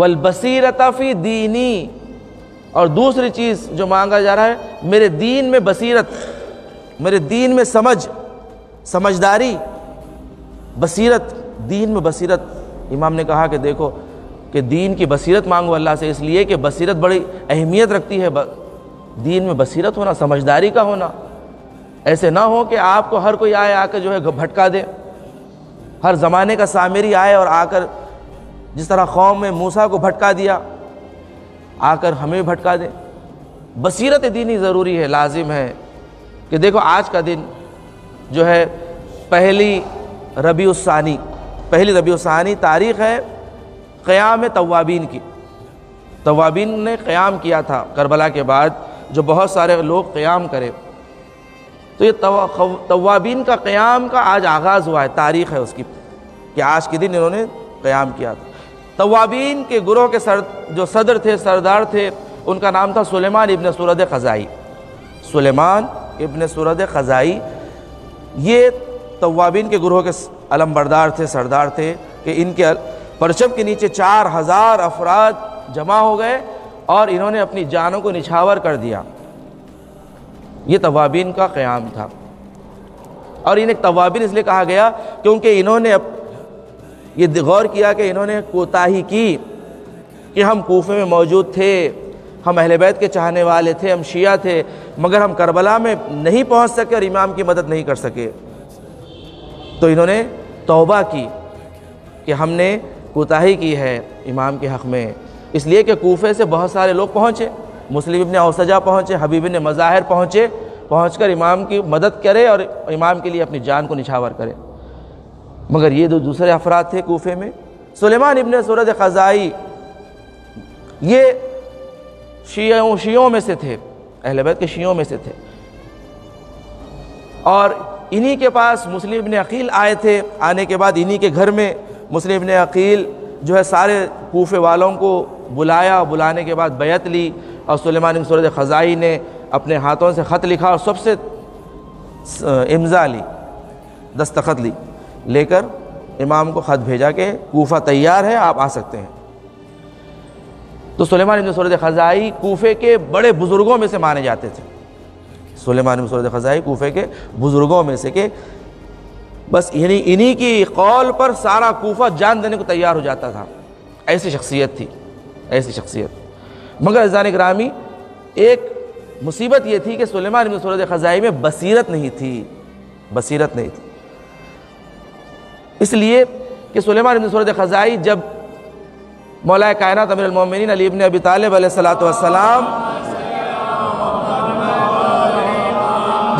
वल बसीरतफ़ी दीनी। और दूसरी चीज़ जो मांगा जा रहा है, मेरे दीन में बसीरत, मेरे दीन में समझ, समझदारी, बसीरत, दीन में बसीरत। इमाम ने कहा कि देखो कि दीन की बसीरत मांगो अल्लाह से, इसलिए कि बसीरत बड़ी अहमियत रखती है। दीन में बसीरत होना, समझदारी का होना। ऐसे ना हो कि आपको हर कोई आए आकर जो है भटका दे। हर ज़माने का सामेरी आए और आकर जिस तरह कौम में मूसा को भटका दिया, आकर हमें भटका दे। बसीरत दीनी ज़रूरी है, लाजिम है कि देखो आज का दिन जो है, पहली रबी उसानी पहली रबी उसानी तारीख़ है क़याम तवाबीन की। तवाबीन ने क़याम किया था करबला के बाद, जो बहुत सारे लोग क़याम करें। तो ये तवाबीन का क़याम का आज आगाज़ हुआ है, तारीख़ है उसकी, कि आज के दिन इन्होंने क़याम किया था। तवाबीन के गुरोह के सर, जो सदर थे, सरदार थे, उनका नाम था सुलेमान इबन सूरत ख़ज़ाई। सुलेमान इबन सूरत ख़ज़ाई, ये तवाबीन के गुरोह के अलमबरदार थे, सरदार थे, कि इनके परचम के नीचे चार हज़ार अफराद जमा हो गए और इन्होंने अपनी जानों को निछावर कर दिया। ये तवाबीन का क़्याम था। और इन्हें तवाबीन इसलिए कहा गया क्योंकि इन्होंने ये गौर किया कि इन्होंने कोताही की कि हम कोफे में मौजूद थे, हम अहल बैत के चाहने वाले थे, हम शिया थे, मगर हम करबला में नहीं पहुँच सके और इमाम की मदद नहीं कर सके। तो इन्होंने तौबा की कि हमने कोताही की है इमाम के हक़ में। इसलिए कि कोफे से बहुत सारे लोग पहुँचे, मुस्लिम इबन औसजा पहुँचे, हबीब ने मज़ाहिर पहुँचे पहुँच इमाम की मदद करे और इमाम के लिए अपनी जान को निछावर करे। मगर ये दो दूसरे अफराद थे कोफे में, सुलेमान इबन सूरत ख़ज़ाई, ये शियों शियों में से थे, अहल के शियों में से थे। और इन्हीं के पास मुस्लिम इबन अकील आए थे, आने के बाद इन्हीं के घर में मुस्लिम इबन अकील जो है सारे कोफे वालों को बुलाया, बुलाने के बाद बैत ली और सुलेमान इबन सूरत ख़ज़ाई ने अपने हाथों से ख़त लिखा और सबसे इम्ज़ा ली, दस्तखत ली। लेकर इमाम को ख़त भेजा के कोफ़ा तैयार है, आप आ सकते हैं। तो सुलेमान इबन सूरत ख़ज़ाई कोफ़े के बड़े बुज़ुर्गों में से माने जाते थे। सुलेमान इबन ख़ज़ाई कोफ़े के बुज़ुर्गों में से कि बस इन्हीं इन्हीं की कौल पर सारा कोफ़ा जान देने को तैयार हो जाता था। ऐसी शख्सियत थी, ऐसी शख्सियत। मगर अजान ग्रामी एक मुसीबत ये थी कि सुलेमान इबन सूरत ख़ज़ाई में बसीरत नहीं थी, बसीरत नहीं थी। इसलिए कि सुलेमान सूरत ख़ज़ाई जब मौला कायनात अमीरमिन अली इबन अबी तालब सलाम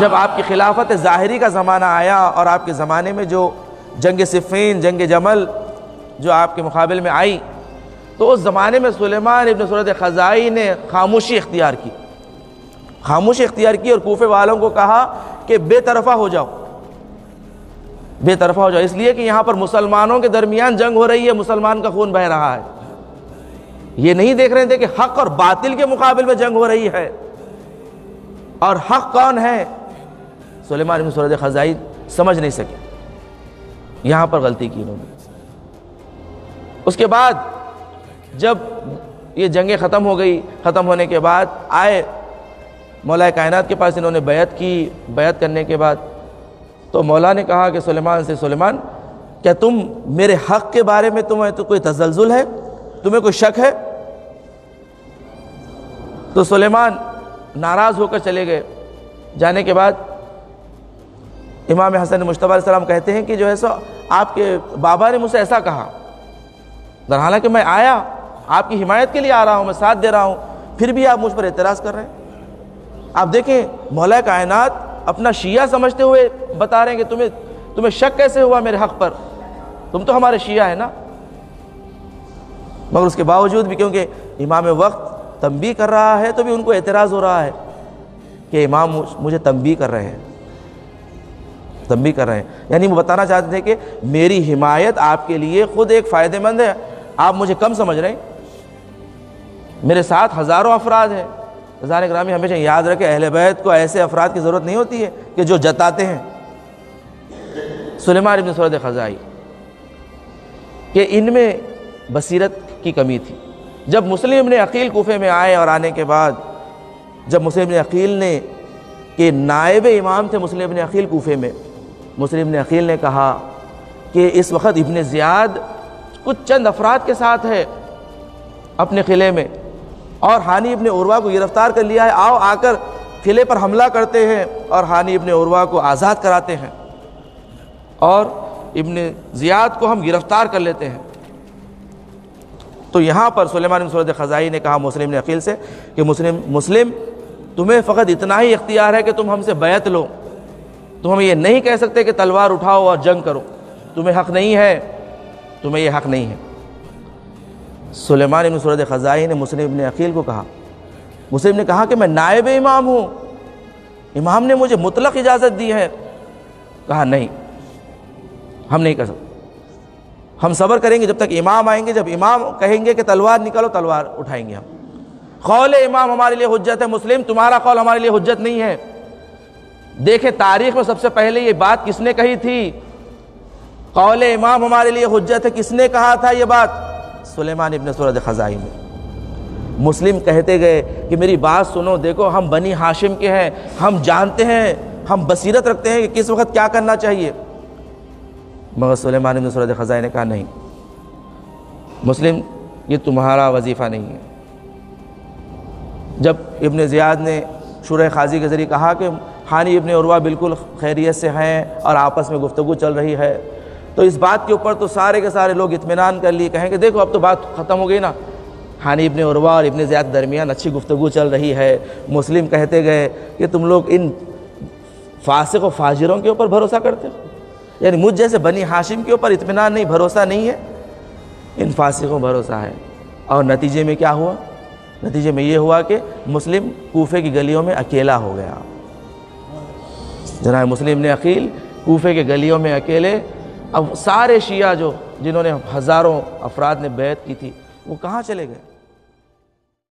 जब आपकी खिलाफत ज़ाहरी का ज़माना आया और आपके ज़माने में जो जंग सिफ़ीन, जंग जमल जो आपके मुकाबले में आई तो उस ज़माने में सुलेमान इबन सूरत ख़ज़ाई ने खामोशी इख्तियार की। खामोशी इख्तियार की और कोफे वालों को कहा कि बेतरफ़ा हो जाओ। बेतरफ़ा हो जाओ। इसलिए कि यहाँ पर मुसलमानों के दरमियान जंग हो रही है, मुसलमान का खून बह रहा है। ये नहीं देख रहे थे कि हक और बातिल के मुकाबले में जंग हो रही है। और हक कौन है? सुलेमान सूरत ख़ज़ाई समझ नहीं सके। यहाँ पर गलती की इन्होंने। उसके बाद जब ये जंगें ख़त्म हो गई, ख़त्म होने के बाद आए मौला कायनात के पास इन्होंने बैत की। बैत करने के बाद तो मौला ने कहा कि सुलेमान से सुलेमान, क्या तुम मेरे हक़ के बारे में तुम्हें तो कोई तजलजुल है? तुम्हें कोई शक है? तो सुलेमान नाराज़ होकर चले गए। जाने के बाद इमाम हसन मुशतबा सलाम कहते हैं कि जो है सो, आपके बाबा ने मुझसे ऐसा कहा। दर हालाँकि मैं आया, आपकी हिमायत के लिए आ रहा हूँ, मैं साथ दे रहा हूँ, फिर भी आप मुझ पर एतराज़ कर रहे हैं। आप देखें, मौला कायनात अपना शिया समझते हुए बता रहे हैं कि तुम्हें तुम्हें शक कैसे हुआ मेरे हक़ पर? तुम तो हमारे शिया है ना? मगर उसके बावजूद भी क्योंकि इमाम वक्त तंबी कर रहा है तो भी उनको एतराज़ हो रहा है कि इमाम मुझे तंबी कर रहे हैं। तंबी कर रहे हैं। यानी वो बताना चाहते थे कि मेरी हिमायत आपके लिए ख़ुद एक फ़ायदेमंद है। आप मुझे कम समझ रहे हैं? मेरे साथ हज़ारों अफराद हैं। रज़ान ग्रामी हमेशा याद रखें, अहल बैत को ऐसे अफराद की ज़रूरत नहीं होती है कि जो जताते हैं। सुलेमान इबन सूरत ख़ज़ाई, कि इनमें बसीरत की कमी थी। जब मुस्लिम ने अकील कोफे में आए और आने के बाद, जब मुस्लिम ने अकील ने, कि नायब इमाम थे मुस्लिम ने अकील कोफे में, मुस्लिम ने अकील ने कहा कि इस वक्त इबन ज़ियाद कुछ चंद अफराद के साथ है अपने किले में। और हानी इबन उर्वा को गिरफ़्तार कर लिया है। आओ आकर किले पर हमला करते हैं और हानी इबन उर्वा को आज़ाद कराते हैं। और इबन ज़ियाद को हम गिरफ़्तार कर लेते हैं। तो यहाँ पर सलेमान सूरत ख़ज़ाई ने कहा मुस्लिम ने अकील से कि मुस्लिम मुस्लिम, तुम्हें फ़कत इतना ही इख्तियार है कि तुम हमसे बैत लो। तुम हम ये नहीं कह सकते कि तलवार उठाओ और जंग करो। तुम्हें हक़ नहीं है। तुम्हें यह हक़ नहीं है। सुलेमान इबन सूरत ख़ज़ाई ने मुस्लिम ने अकील को कहा, मुस्लिम ने कहा कि मैं नायब इमाम हूँ। इमाम ने मुझे मुतलक इजाज़त दी है। कहा, नहीं, हम नहीं कर सकते। हम सब्र करेंगे जब तक इमाम आएँगे, जब इमाम कहेंगे कि तलवार निकालो, तलवार उठाएँगे हम। कौल इमाम हमारे लिए हजत है, मुस्लिम, तुम्हारा कौल हमारे लिए हजत नहीं है। देखे, तारीख में सबसे पहले ये बात किसने कही थी? कौल इमाम हमारे लिए हजत है, किसने कहा था ये बात? सुलेमान इबन सूरत ख़ज़ाई में। मुस्लिम कहते गए कि मेरी बात सुनो, देखो हम बनी हाशिम के हैं, हम जानते हैं, हम बसीरत रखते हैं कि किस वक्त क्या करना चाहिए। मगर सुलेमान इबन सूरत ख़ज़ाई ने कहा, नहीं, मुस्लिम, ये तुम्हारा वजीफ़ा नहीं है। जब इबन ज़ियाद ने शुर खाजी के ज़रिए कहा कि हानी इबन उर्वा बिल्कुल खैरियत से हैं और आपस में गुफ्तु चल रही है तो इस बात के ऊपर तो सारे के सारे लोग इतमान कर लिए, कहेंगे, देखो, अब तो बात ख़त्म हो गई ना। हानी इबन उर्वा और इबन ज़ियाद दरमियान अच्छी गुफ्तु चल रही है। मुस्लिम कहते गए कि तुम लोग इन फासिक व फाजिरों के ऊपर भरोसा करते हो? यानी मुझ जैसे बनी हाशिम के ऊपर इतमान नहीं, भरोसा नहीं है? इन फासिकों भरोसा है। और नतीजे में क्या हुआ? नतीजे में ये हुआ कि मुस्लिम कोफे की गलियों में अकेला हो गया। जनाब, मुस्लिम ने अकील कोफे के गलियों में अकेले अब सारे शिया जो, जिन्होंने हज़ारों अफराद ने बैत की थी, वो कहाँ चले गए?